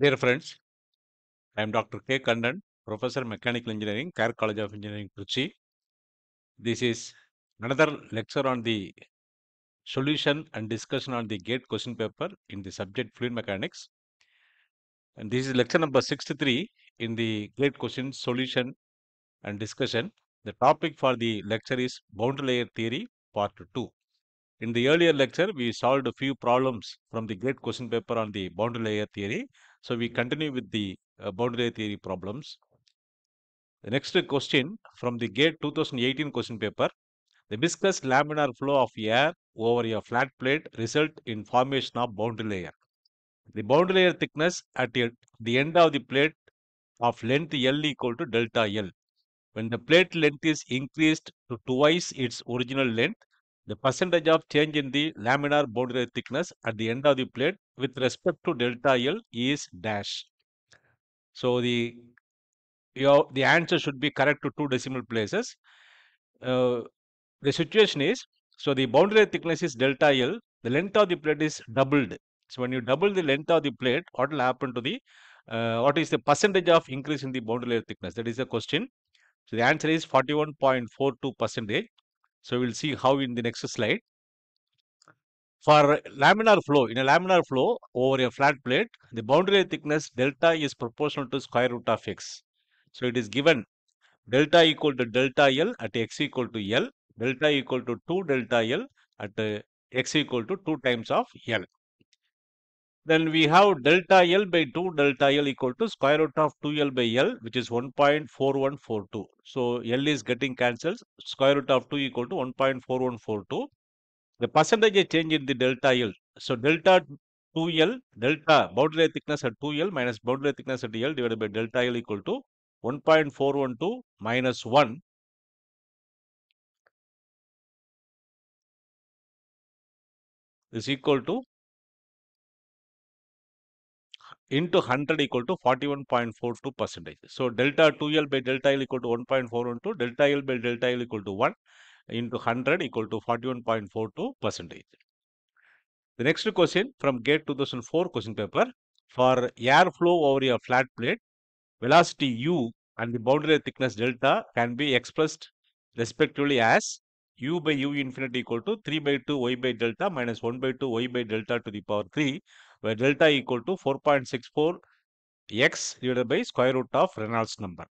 Dear friends, I am Dr. K. Kannan, Professor Mechanical Engineering, Care College of Engineering, Trichy. This is another lecture on the solution and discussion on the GATE question paper in the subject Fluid Mechanics. And this is lecture number 63 in the GATE question solution and discussion. The topic for the lecture is boundary layer theory, part 2. In the earlier lecture, we solved a few problems from the GATE question paper on the boundary layer theory. So we continue with the uh, boundary theory problems. The next question from the GATE 2018 question paper. The viscous laminar flow of air over a flat plate result in formation of boundary layer. The boundary layer thickness at the end of the plate of length L equal to delta L. When the plate length is increased to twice its original length, the percentage of change in the laminar boundary thickness at the end of the plate with respect to delta L is dash. So the your the answer should be correct to two decimal places. Uh, the situation is so the boundary thickness is delta L. The length of the plate is doubled. So when you double the length of the plate, what will happen to the uh, what is the percentage of increase in the boundary layer thickness? That is the question. So the answer is 41.42 percentage. So we'll see how in the next slide. For laminar flow, in a laminar flow over a flat plate, the boundary thickness delta is proportional to square root of x. So it is given delta equal to delta L at x equal to L, delta equal to 2 delta L at uh, x equal to 2 times of L. Then we have delta L by 2 delta L equal to square root of 2L by L, which is 1.4142. So L is getting cancelled. Square root of 2 equal to 1.4142. The percentage change in the delta L. So delta 2L, delta boundary thickness at 2L minus boundary thickness at L divided by delta L equal to 1.412 minus 1 is equal to into 100 equal to 41.42 percentage. So delta 2L by delta L equal to 1.412, delta L by delta L equal to 1 into 100 equal to 41.42 percentage. The next question from GATE 2004 question paper. For air flow over a flat plate, velocity u and the boundary thickness delta can be expressed respectively as u by u infinity equal to 3 by 2 y by delta minus 1 by 2 y by delta to the power 3 where delta equal to 4.64 x divided by square root of Reynolds number.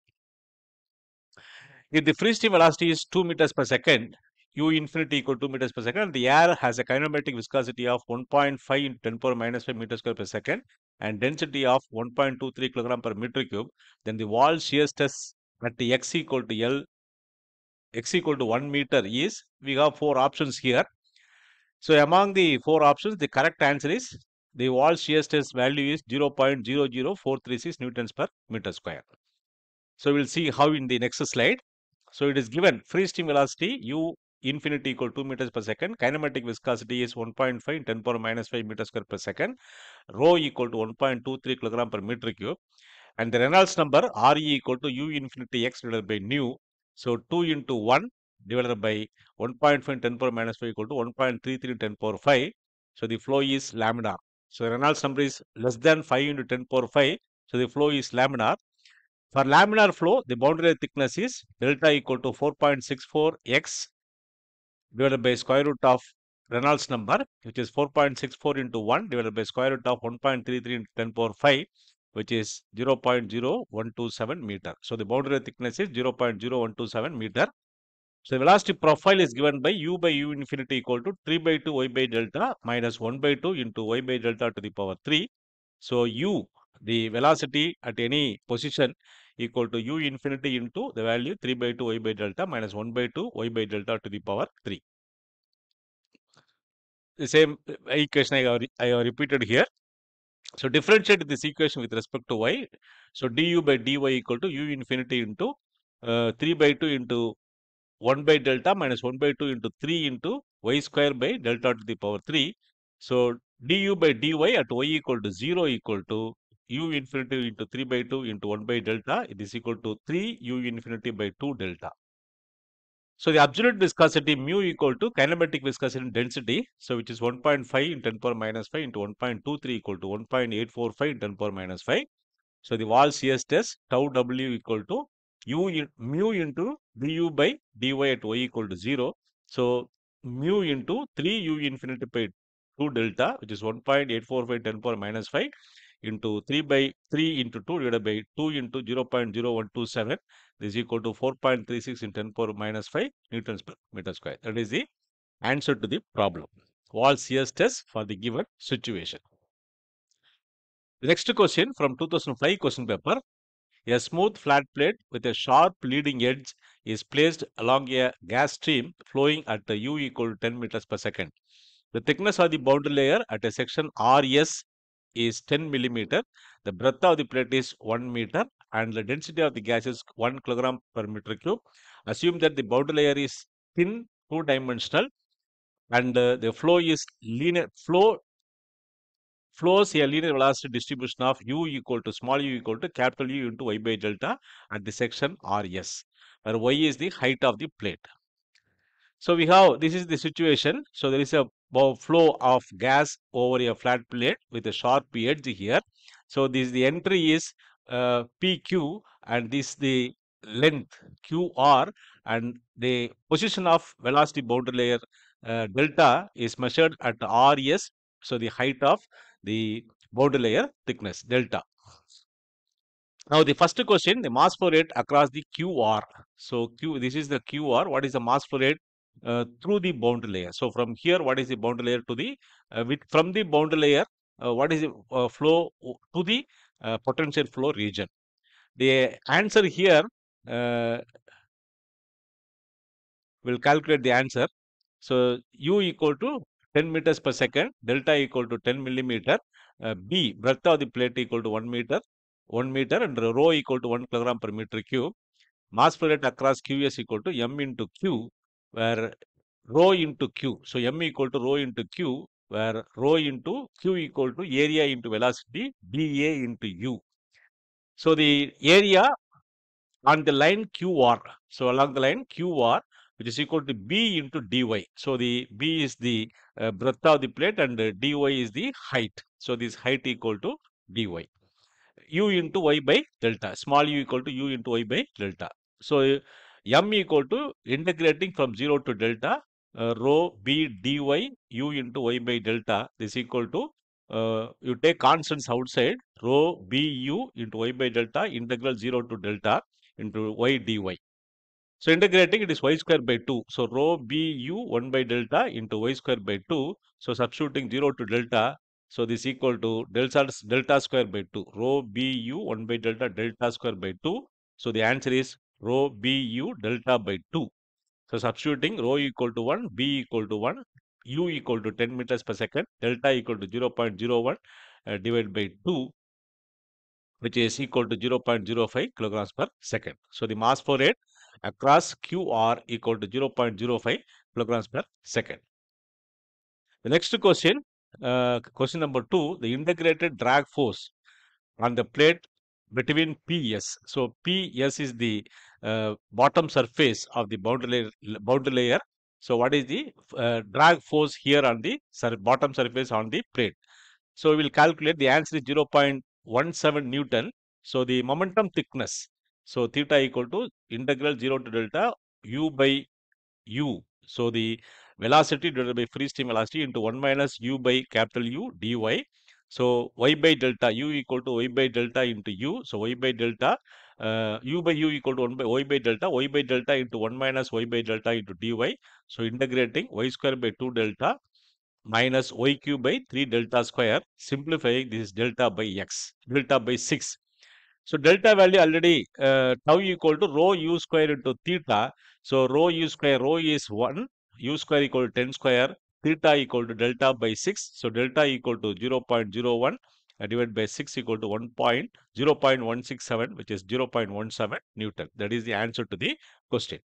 If the free stream velocity is 2 meters per second, u infinity equal to 2 meters per second, the air has a kinematic viscosity of 1.5 into 10 power minus 5 meters square per second and density of 1.23 kilogram per meter cube, then the wall shear stress at the x equal to L, x equal to 1 meter is, we have four options here. So among the four options, the correct answer is the wall shear stress value is 0.00436 newtons per meter square. So we'll see how in the next slide. So it is given free stream velocity u infinity equal 2 meters per second, kinematic viscosity is 1.5 in 10 power minus 5 meters square per second, rho equal to 1.23 kilogram per meter cube, and the Reynolds number Re equal to u infinity x divided by nu. So 2 into 1 divided by 1.5 in 10 power minus 5 equal to 1.33 in 10 power 5. So the flow is laminar. So Reynolds number is less than 5 into 10 power 5. So the flow is laminar. For laminar flow, the boundary thickness is delta equal to 4.64 x divided by square root of Reynolds number, which is 4.64 into 1 divided by square root of 1.33 into 10 power 5, which is 0.0127 meter. So the boundary thickness is 0.0127 meter. So the velocity profile is given by u by u infinity equal to 3 by 2 y by delta minus 1 by 2 into y by delta to the power 3. So u, the velocity at any position equal to u infinity into the value 3 by 2 y by delta minus 1 by 2 y by delta to the power 3. The same equation I have, I have repeated here. So differentiate this equation with respect to y. So du by dy equal to u infinity into uh, 3 by 2 into 1 by delta minus 1 by 2 into 3 into y square by delta to the power 3. So du by dy at y equal to 0 equal to u infinity into 3 by 2 into 1 by delta. It is equal to 3 u infinity by 2 delta. So the absolute viscosity mu equal to kinematic viscosity density. So which is 1.5 in 10 power minus 5 into 1.23 equal to 1.845 in 10 power minus 5. So the wall shear stress tau w equal to u mu into du by dy at y equal to 0. So mu into 3 u infinity by 2 delta which is 1.845 10 power minus 5 into 3 by 3 into 2 divided by 2 into 0.0127 this is equal to 4.36 in 10 power minus 5 newtons per meter square. That is the answer to the problem. Wall shear stress for the given situation. The next question from 2005 question paper. A smooth flat plate with a sharp leading edge is placed along a gas stream flowing at a u equal to 10 meters per second. The thickness of the boundary layer at a section RS is 10 millimeter. The breadth of the plate is 1 meter and the density of the gas is 1 kilogram per meter cube. Assume that the boundary layer is thin, two dimensional and uh, the flow is linear flow flows a linear velocity distribution of u equal to small u equal to capital U into y by delta at the section RS, where y is the height of the plate. So we have this is the situation. So there is a flow of gas over a flat plate with a sharp edge here. So this the entry is uh, PQ and this the length QR and the position of velocity boundary layer uh, delta is measured at RS. So the height of the boundary layer thickness delta. Now the first question, the mass flow rate across the QR. So Q, this is the QR. What is the mass flow rate through the boundary layer? So from here, what is the boundary layer to the uh, with from the boundary layer? Uh, what is the uh, flow to the uh, potential flow region? The answer here uh, will calculate the answer. So U equal to 10 meters per second, delta equal to 10 millimeter, uh, B breadth of the plate equal to 1 meter, 1 meter and rho equal to 1 kilogram per meter cube. Mass flow rate across QS equal to M into Q, where rho into Q. So M equal to rho into Q, where rho into Q equal to area into velocity, dA into U. So the area on the line QR, so along the line QR, which is equal to B into dy. So the B is the uh, breadth of the plate and uh, dy is the height. So this height equal to dy. U into y by delta. Small u equal to u into y by delta. So m equal to integrating from 0 to delta uh, rho b dy u into y by delta is equal to uh, you take constants outside rho b u into y by delta integral 0 to delta into y dy. So integrating it is y square by 2. So rho b u 1 by delta into y square by 2. So substituting 0 to delta. So this equal to delta, delta square by 2. Rho b u 1 by delta delta square by 2. So the answer is rho b u delta by 2. So substituting rho equal to 1, b equal to 1, u equal to 10 meters per second, delta equal to 0 0.01 uh, divided by 2 which is equal to 0.05 kilograms per second. So the mass flow rate across QR equal to 0.05 kilograms per second. The next question, uh, question number two, the integrated drag force on the plate between PS. So PS is the uh, bottom surface of the boundary layer, boundary layer. So what is the uh, drag force here on the sur bottom surface on the plate? So we will calculate the answer is 0.17 Newton. So the momentum thickness so theta equal to integral 0 to delta u by u. So the velocity divided by free stream velocity into 1 minus u by capital U dy. So y by delta u equal to y by delta into u. So y by delta uh, u by u equal to 1 by y by delta y by delta into 1 minus y by delta into dy. So integrating y square by 2 delta minus y cube by 3 delta square. Simplifying this is delta by x, delta by 6. So delta value already uh, tau equal to rho u square into theta. So rho u square, rho is 1, u square equal to 10 square, theta equal to delta by 6. So delta equal to 0 0.01 uh, divided by 6 equal to 1 point, 0 0.167 which is 0 0.17 Newton. That is the answer to the question.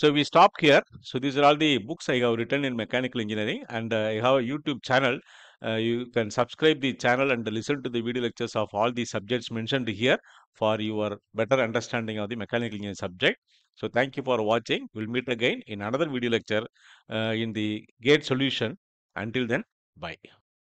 So we stop here. So these are all the books I have written in mechanical engineering and uh, I have a YouTube channel uh, you can subscribe the channel and listen to the video lectures of all the subjects mentioned here for your better understanding of the mechanical engineering subject. So thank you for watching. We'll meet again in another video lecture uh, in the gate solution. Until then, bye.